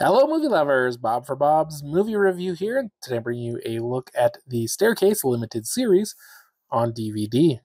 Hello, movie lovers! Bob for Bob's movie review here. Today, I'm bringing you a look at the Staircase limited series on DVD.